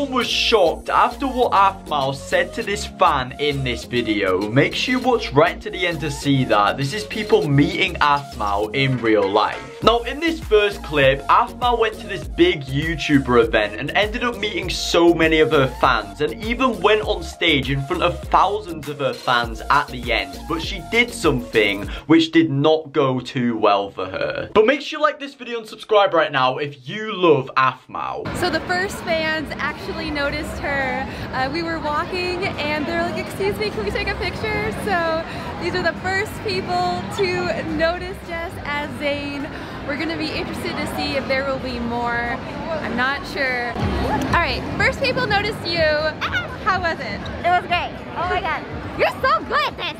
everyone was shocked after what Aphmau said to this fan in this video. Make sure you watch right to the end to see that. This is people meeting Aphmau in real life. Now, in this first clip, Aphmau went to this big YouTuber event and ended up meeting so many of her fans and even went on stage in front of thousands of her fans at the end. But she did something which did not go too well for her. But make sure you like this video and subscribe right now if you love Aphmau. So the first fans actually noticed her. Uh, we were walking and they're like, excuse me, can we take a picture? So these are the first people to notice Jess as Zayn. We're gonna be interested to see if there will be more. I'm not sure. All right, first people noticed you. How was it? It was great. Oh my god. You're so good at this.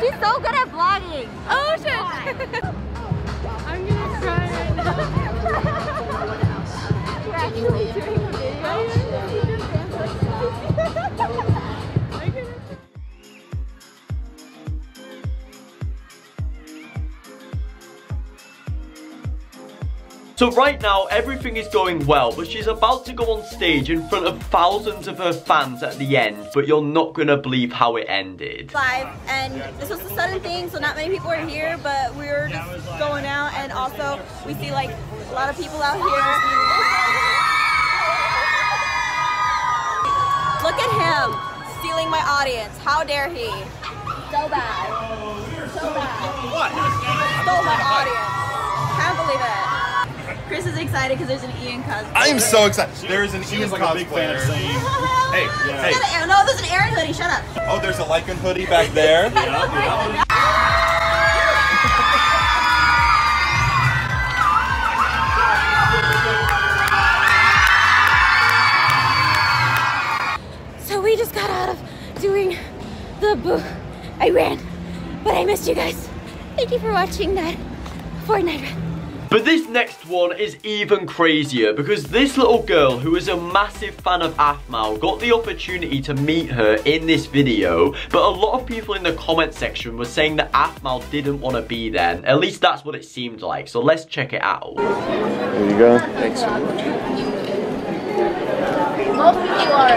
She's so good at vlogging. Oh shit. I'm gonna cry right now. So right now, everything is going well, but she's about to go on stage in front of thousands of her fans at the end, but you're not gonna believe how it ended. Live, and this was a sudden thing, so not many people are here, but we were just going out, and also we see like a lot of people out here. Look at him, stealing my audience. How dare he? So bad. So bad. What? Stole my audience. Can't believe it. Chris is excited because there's an Ian cosplay. I'm so excited. There is an She Ian was like a big fan of cosplayer. saying. Hey, Yeah. hey. There's No, there's an Aaron hoodie. Shut up. Oh, there's a Lycan hoodie back there. So we just got out of doing the boo. I ran, but I missed you guys. Thank you for watching that Fortnite run. But this next one is even crazier because this little girl who is a massive fan of Aphmau got the opportunity to meet her in this video but a lot of people in the comment section were saying that Aphmau didn't want to be there at least that's what it seemed like so let's check it out. There you go. Both of you are.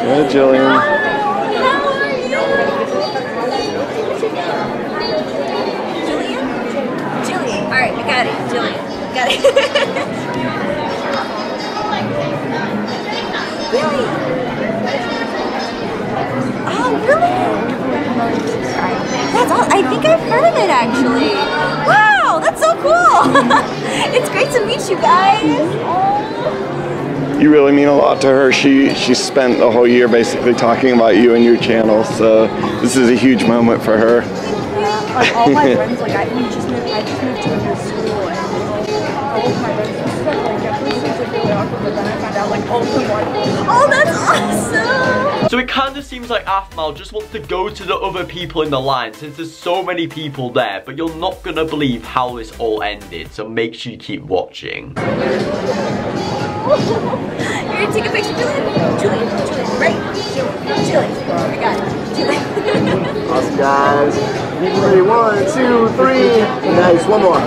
Yeah, Jillian. Jillian? Jillian. All right, I got it. Jillian. Got it. really? Oh, really? That's all. I think I've heard of it actually. Wow, that's so cool. it's great to meet you guys. You really mean a lot to her. She she spent the whole year basically talking about you and your channel. So this is a huge moment for her. like all my friends, like I we I just Oh, that's awesome. So it kind of seems like Aphmau just wants to go to the other people in the line since there's so many people there but you're not gonna believe how this all ended so make sure you keep watching. You're gonna take a picture, Julian? Julian, Julian, right? Julian, Julian. I got it. Julian. Awesome, guys. Ready, one, two, three. Nice, one more.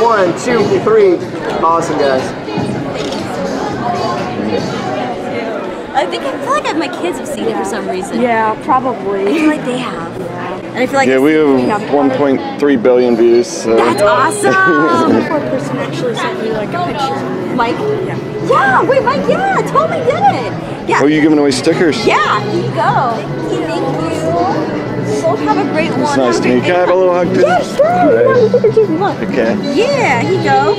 One, two, three. Awesome, guys. I think I feel like my kids have seen it for some reason. yeah, probably. I probably. feel like they have. And I feel like Yeah, we have 1.3 billion views. So. that's awesome. Before a person actually sent me like a picture. Mike? Yeah. Yeah, wait, Mike, yeah, totally did it. Yeah. Oh, you giving away stickers? Yeah, here you go. Thank you. Both have a great one. It's nice Have to meet you. great Can I have a little hug too? Yeah, sure. You want to take a picture? Look. Okay. Yeah, here you go.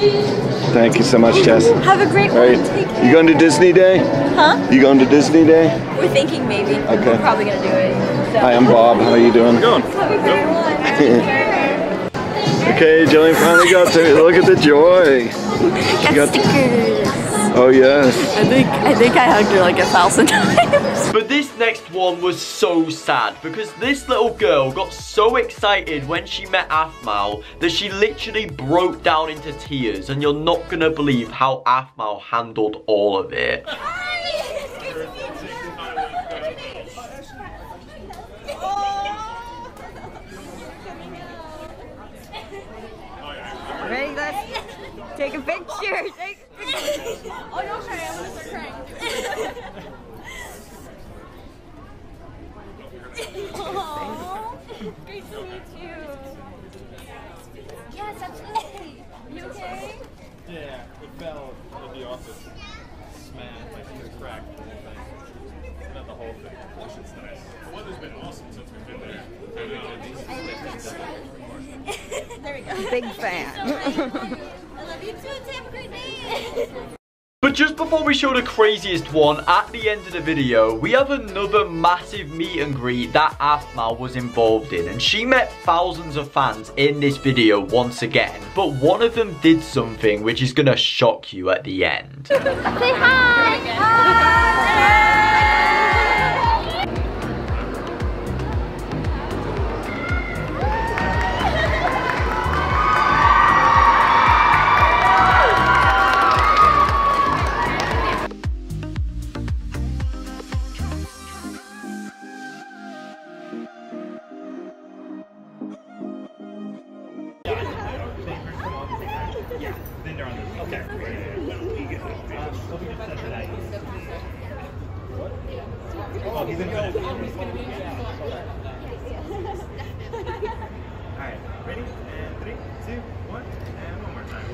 Thank you so much, Jess. Have a great All right. one. Take You going to Disney Day? Huh? You going to Disney Day? We're thinking maybe. Okay. We're probably gonna do it. So. Hi, I'm Bob. How are you doing? Going. Have a great. Okay, Jillian finally got to look at the joy. Got, got- stickers. Oh yes. I think I think I hugged her like a thousand times. But this next one was so sad because this little girl got so excited when she met Aphmau that she literally broke down into tears and you're not gonna believe how Aphmau handled all of it. Take a picture. Take a picture. oh, don't cry. I'm gonna start crying. Aww. Great to meet you. Yes, absolutely. You okay? Yeah, it fell in the office. Smashed, like the crack the whole thing. Not the whole thing. Washington's nice. The weather's been awesome since we've been there. there we go. Big fan. But just before we show the craziest one, at the end of the video, we have another massive meet and greet that Aphmau was involved in. And she met thousands of fans in this video once again. But one of them did something which is gonna shock you at the end. Say. Hi. Alright, ready? And three, two, one, and one more time.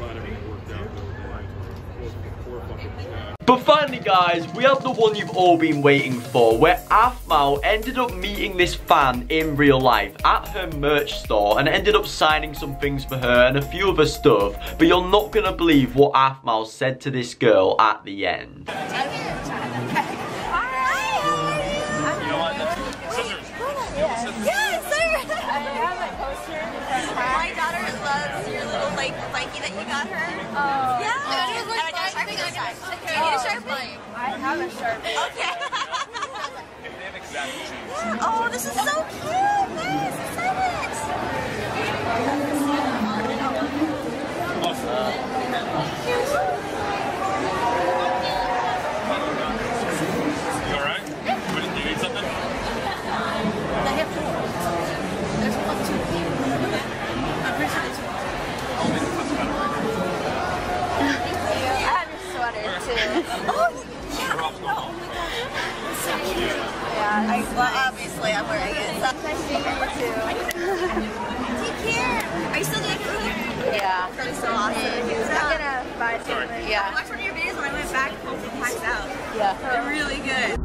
But finally guys, we have the one you've all been waiting for, where Aphmau ended up meeting this fan in real life at her merch store and ended up signing some things for her and a few other stuff, but you're not gonna believe what Aphmau said to this girl at the end. Like Mikey that you got her. Oh. Yeah. Oh. And I got a Sharpie this time. Do you need a Sharpie? I have a Sharpie. Okay. oh, this is so cute. Guys, excited. You alright? Do you need something? I have your sweater too. Oh, yeah. Oh my gosh. So cute. Yeah. I, well, obviously I'm wearing it. So. Nice seeing you too. Take care. Are you still doing food? Yeah. That's so awesome. I'm gonna buy. I Yeah. watched one of your videos when I went back home from Packs Out. Yeah. They're really good.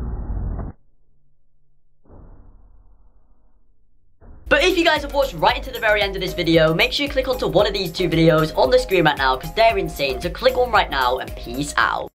But if you guys have watched right into the very end of this video, make sure you click onto one of these two videos on the screen right now because they're insane. So click on right now and peace out.